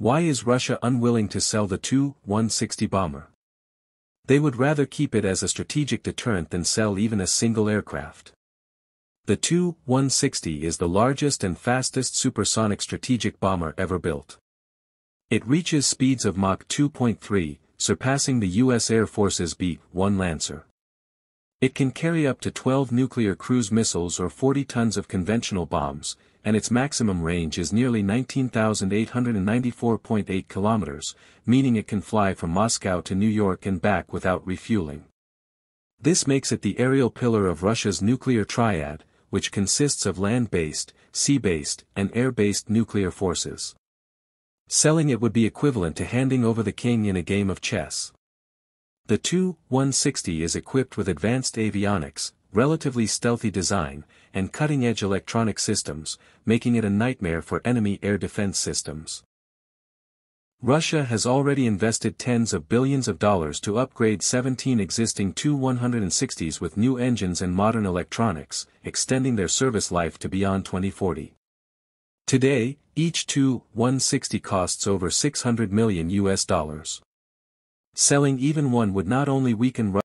Why is Russia unwilling to sell the Tu-160 bomber? They would rather keep it as a strategic deterrent than sell even a single aircraft. The Tu-160 is the largest and fastest supersonic strategic bomber ever built. It reaches speeds of Mach 2.3, surpassing the U.S. Air Force's B-1 Lancer. It can carry up to 12 nuclear cruise missiles or 40 tons of conventional bombs, and its maximum range is nearly 19,894.8 kilometers, meaning it can fly from Moscow to New York and back without refueling. This makes it the aerial pillar of Russia's nuclear triad, which consists of land-based, sea-based, and air-based nuclear forces. Selling it would be equivalent to handing over the king in a game of chess. The Tu-160 is equipped with advanced avionics, relatively stealthy design, and cutting-edge electronic systems, making it a nightmare for enemy air defense systems. Russia has already invested tens of billions of dollars to upgrade 17 existing Tu-160s with new engines and modern electronics, extending their service life to beyond 2040. Today, each Tu-160 costs over 600 million US dollars. Selling even one would not only weaken